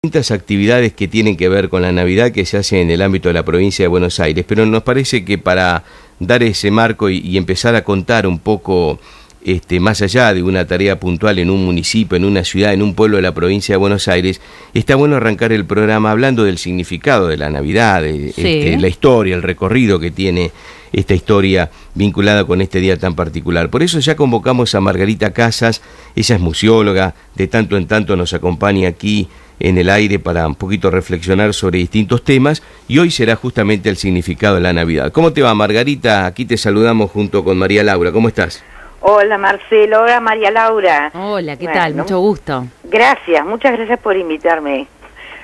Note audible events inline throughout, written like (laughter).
distintas actividades que tienen que ver con la Navidad que se hacen en el ámbito de la provincia de Buenos Aires, pero nos parece que para dar ese marco y, y empezar a contar un poco este, más allá de una tarea puntual en un municipio, en una ciudad, en un pueblo de la provincia de Buenos Aires, está bueno arrancar el programa hablando del significado de la Navidad, de, Sí. este, la historia, el recorrido que tiene esta historia vinculada con este día tan particular. Por eso ya convocamos a Margarita Casas, ella es museóloga, de tanto en tanto nos acompaña aquí en el aire para un poquito reflexionar sobre distintos temas y hoy será justamente el significado de la Navidad. ¿Cómo te va Margarita? Aquí te saludamos junto con María Laura. ¿Cómo estás? Hola Marcelo, hola María Laura. Hola, ¿qué Bueno, tal? Mucho gusto. Gracias, muchas gracias por invitarme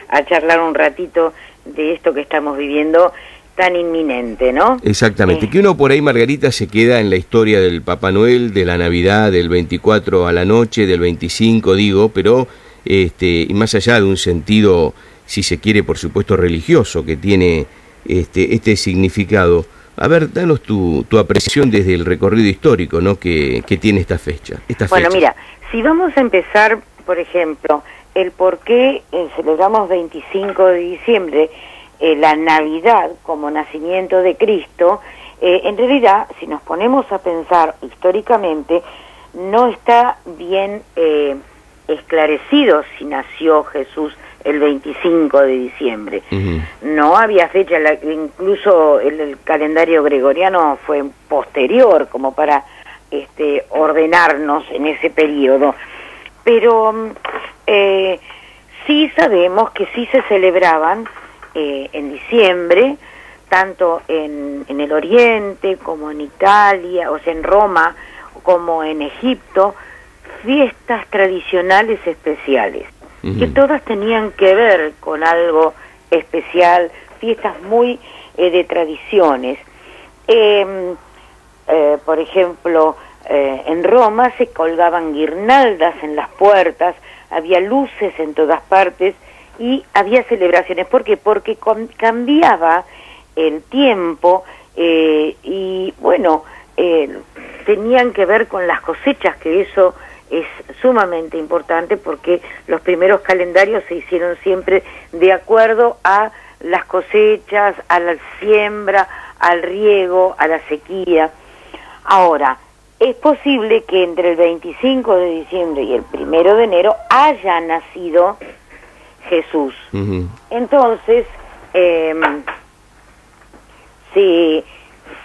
a charlar un ratito de esto que estamos viviendo tan inminente, ¿no? Exactamente, Eh, que uno por ahí, Margarita, se queda en la historia del Papá Noel, de la Navidad, del 24 a la noche, del 25, digo, pero este, y más allá de un sentido, si se quiere, por supuesto, religioso, que tiene este, este significado. A ver, danos tu, tu apreciación desde el recorrido histórico ¿no? que, que tiene esta fecha. Esta Bueno, fecha. mira, si vamos a empezar, por ejemplo, el por qué eh, celebramos 25 de diciembre eh, la Navidad como nacimiento de Cristo, eh, en realidad, si nos ponemos a pensar históricamente, no está bien eh, esclarecido si nació Jesús el 25 de diciembre. No había fecha, la- incluso el, el calendario gregoriano fue posterior como para este, ordenarnos en ese periodo. Pero mm, eh, sí sabemos que sí se celebraban eh, en diciembre, tanto en, en el Oriente como en Italia, o sea, en Roma, como en Egipto, fiestas tradicionales especiales que todas tenían que ver con algo especial, fiestas muy eh, de tradiciones. Eh, eh, por ejemplo, eh, en Roma se colgaban guirnaldas en las puertas, había luces en todas partes y había celebraciones. ¿Por qué? Porque cambiaba el tiempo eh, y, bueno, eh, tenían que ver con las cosechas, que eso es sumamente importante porque los primeros calendarios se hicieron siempre de acuerdo a las cosechas, a la siembra, al riego, a la sequía. Ahora, es posible que entre el 25 de diciembre y el primero de enero haya nacido Jesús. Entonces, eh, se,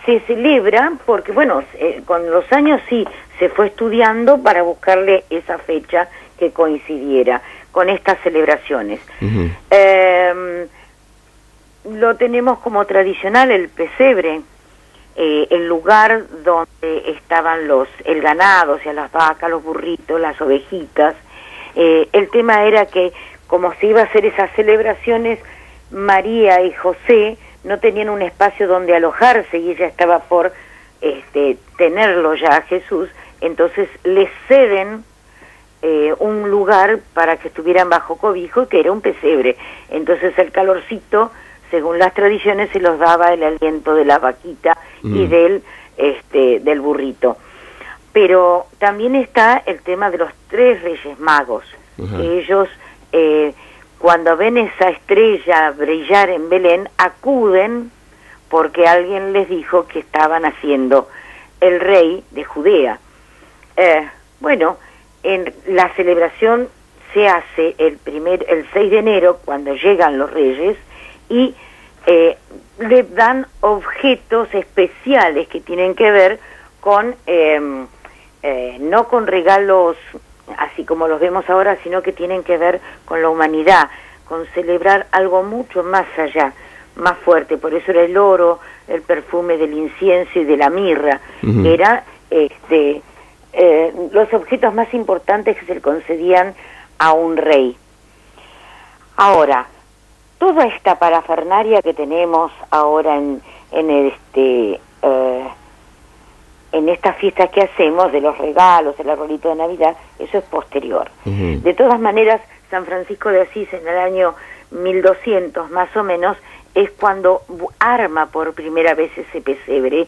se celebra porque, bueno, eh, con los años sí se fue estudiando para buscarle esa fecha que coincidiera con estas celebraciones. Eh, lo tenemos como tradicional el pesebre, eh, el lugar donde estaban los el ganado, o sea, las vacas, los burritos, las ovejitas. Eh, el tema era que como se iba a hacer esas celebraciones, María y José no tenían un espacio donde alojarse y ella estaba por este, tenerlo ya a Jesús, entonces le ceden eh, un lugar para que estuvieran bajo cobijo, que era un pesebre. Entonces el calorcito, según las tradiciones, se los daba el aliento de la vaquita y Mm. del, este, del burrito. Pero también está el tema de los tres reyes magos. Ellos, eh, cuando ven esa estrella brillar en Belén, acuden porque alguien les dijo que estaban haciendo el rey de Judea. Eh, bueno, en la celebración se hace el primer, el 6 de enero cuando llegan los reyes y eh, le dan objetos especiales que tienen que ver con eh, eh, no con regalos así como los vemos ahora, sino que tienen que ver con la humanidad, con celebrar algo mucho más allá, más fuerte. Por eso era el oro, el perfume del incienso y de la mirra. Ujú. Era este, eh, los objetos más importantes que se le concedían a un rey. Ahora, toda esta parafernaria que tenemos ahora en, en este eh, en estas fiestas que hacemos de los regalos, el arbolito de Navidad, eso es posterior. De todas maneras, San Francisco de Asís en el año 1200 más o menos es cuando arma por primera vez ese pesebre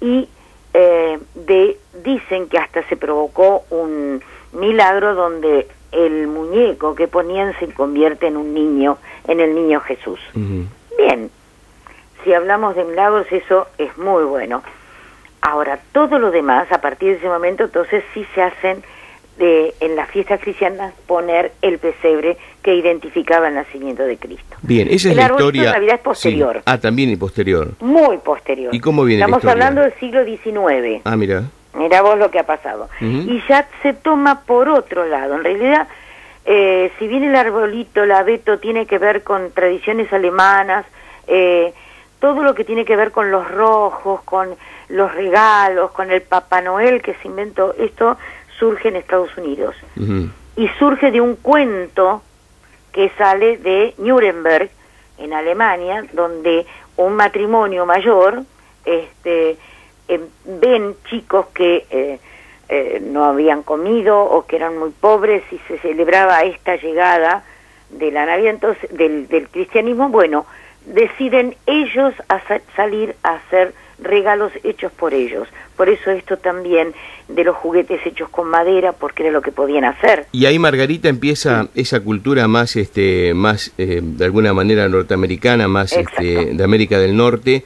y eh, de, dicen que hasta se provocó un milagro donde el muñeco que ponían se convierte en un niño, en el niño Jesús. Bien, si hablamos de milagros eso es muy bueno. Ahora, todo lo demás, a partir de ese momento, entonces sí se hacen de, en las fiestas cristianas poner el pesebre que identificaba el nacimiento de Cristo. Bien, esa es la historia. de Navidad es posterior. Ah, también es posterior. Muy posterior. ¿Y cómo viene Estamos la historia? hablando del siglo XIX. Ah, mira. Mira vos lo que ha pasado. Y ya se toma por otro lado. En realidad, eh, si bien el arbolito, el abeto, tiene que ver con tradiciones alemanas, eh, todo lo que tiene que ver con los rojos, con los regalos, con el Papá Noel que se inventó, esto surge en Estados Unidos. Y surge de un cuento que sale de Nuremberg, en Alemania, donde un matrimonio mayor este, em, ven chicos que eh, eh, no habían comido o que eran muy pobres y se celebraba esta llegada de la Navidad, entonces, del, del cristianismo, bueno, deciden ellos a salir a hacer regalos hechos por ellos. Por eso esto también de los juguetes hechos con madera, porque era lo que podían hacer. Y ahí Margarita empieza esa cultura más, este, más eh, de alguna manera norteamericana, más este, de América del Norte,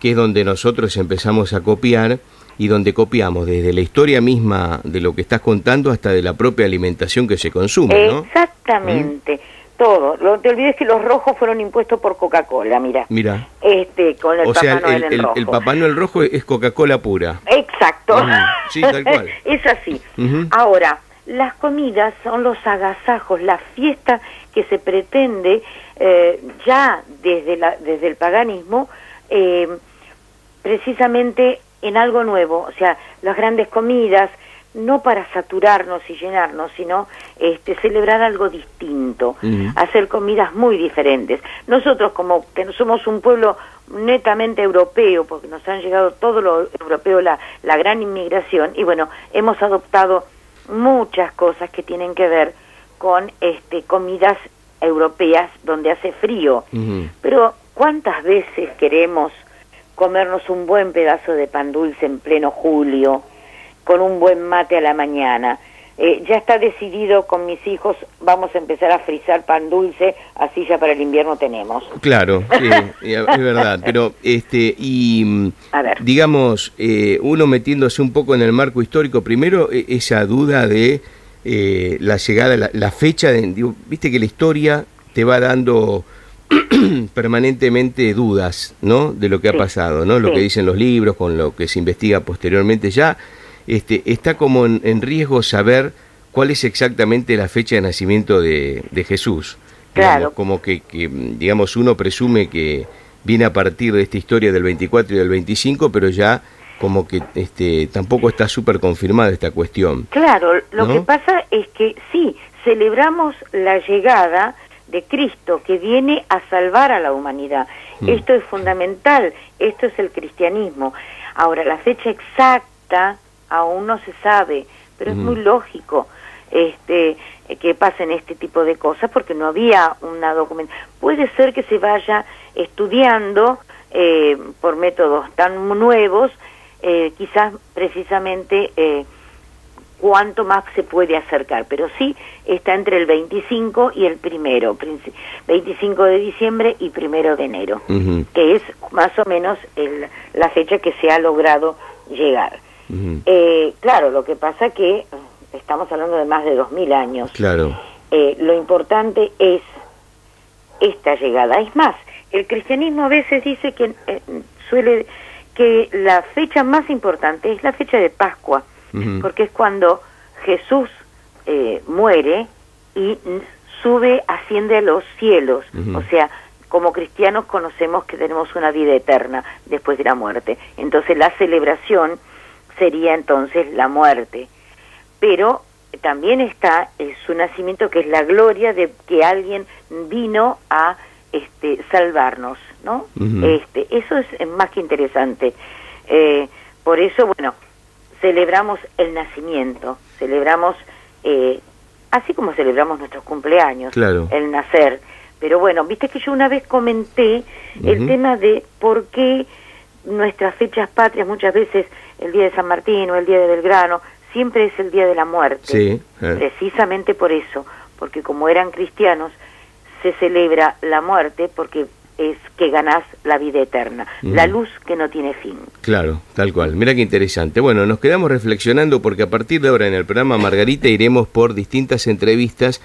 que es donde nosotros empezamos a copiar y donde copiamos desde la historia misma de lo que estás contando hasta de la propia alimentación que se consume, ¿no? Todo. Lo te olvides que los rojos fueron impuestos por Coca-Cola, mira. Mira. Este, con el o Papá sea, Noel el, rojo. el, Papá Noel rojo es Coca-Cola pura. Exacto. Sí, tal cual. (laughs) es así. Ahora, las comidas son los agasajos, la fiesta que se pretende eh, ya desde, la, desde el paganismo, eh, precisamente en algo nuevo. O sea, las grandes comidas, no para saturarnos y llenarnos, sino este, celebrar algo distinto, hacer comidas muy diferentes. Nosotros como que no somos un pueblo netamente europeo, porque nos han llegado todo lo europeo, la, la gran inmigración, y bueno, hemos adoptado muchas cosas que tienen que ver con este, comidas europeas donde hace frío. Pero ¿cuántas veces queremos comernos un buen pedazo de pan dulce en pleno julio? Con un buen mate a la mañana. Eh, ya está decidido con mis hijos, vamos a empezar a frizar pan dulce, así ya para el invierno tenemos. Claro, sí, (laughs) es verdad, pero este y digamos eh, uno metiéndose un poco en el marco histórico, primero e, esa duda de eh, la llegada, la, fecha, de, viste que la historia te va dando (clears throat) permanentemente dudas, ¿no? De lo que ha pasado, ¿no? Lo que dicen los libros, con lo que se investiga posteriormente ya este, está como en, riesgo saber cuál es exactamente la fecha de nacimiento de, Jesús. Claro. como que, digamos, uno presume que viene a partir de esta historia del 24 y del 25, pero ya como que este, tampoco está súper confirmada esta cuestión. Claro, lo que pasa es que sí, celebramos la llegada de Cristo que viene a salvar a la humanidad. Mm. Esto es fundamental, esto es el cristianismo. Ahora, la fecha exacta aún no se sabe, pero es muy lógico este que pasen este tipo de cosas porque no había una documentación. Puede ser que se vaya estudiando eh, por métodos tan nuevos, eh, quizás precisamente eh, cuánto más se puede acercar, pero sí está entre el 25 y el primero, 25 de diciembre y primero de enero, que es más o menos el, la fecha que se ha logrado llegar eh, claro, lo que pasa que eh, estamos hablando de más de dos mil años. Claro. Eh, lo importante es esta llegada. Es más, el cristianismo a veces dice que eh, suele que la fecha más importante es la fecha de Pascua, porque es cuando Jesús muere y sube, asciende a los cielos. O sea, como cristianos conocemos que tenemos una vida eterna después de la muerte. Entonces la celebración sería entonces la muerte. Pero también está su nacimiento, que es la gloria de que alguien vino a este, salvarnos, ¿no? este, eso es más que interesante. Eh, por eso, bueno, celebramos el nacimiento, celebramos, eh, así como celebramos nuestros cumpleaños, el nacer. Pero bueno, viste que yo una vez comenté el tema de por qué nuestras fechas patrias muchas veces el día de San Martín o el día de Belgrano, siempre es el día de la muerte. Sí, eh. Precisamente por eso, porque como eran cristianos, se celebra la muerte porque es que ganás la vida eterna, la luz que no tiene fin. Claro, tal cual. Mira qué interesante. Bueno, nos quedamos reflexionando porque a partir de ahora en el programa Margarita iremos por distintas entrevistas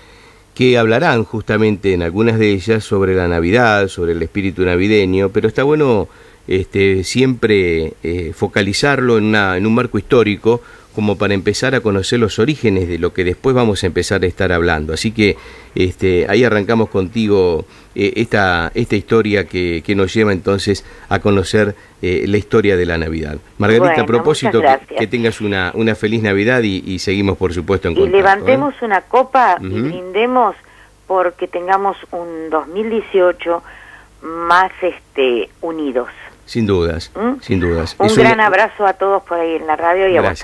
que hablarán justamente en algunas de ellas sobre la Navidad, sobre el espíritu navideño, pero está bueno este, siempre eh, focalizarlo en, una, en un marco histórico como para empezar a conocer los orígenes de lo que después vamos a empezar a estar hablando. Así que este, ahí arrancamos contigo eh, esta, esta historia que, que, nos lleva entonces a conocer eh, la historia de la Navidad. Margarita, a propósito, que, tengas una, una feliz Navidad y, seguimos, por supuesto, en contacto. Y levantemos una copa y brindemos porque tengamos un 2018 más este unidos. Sin dudas, ¿Mm? sin dudas. Un gran abrazo a todos por ahí en la radio y a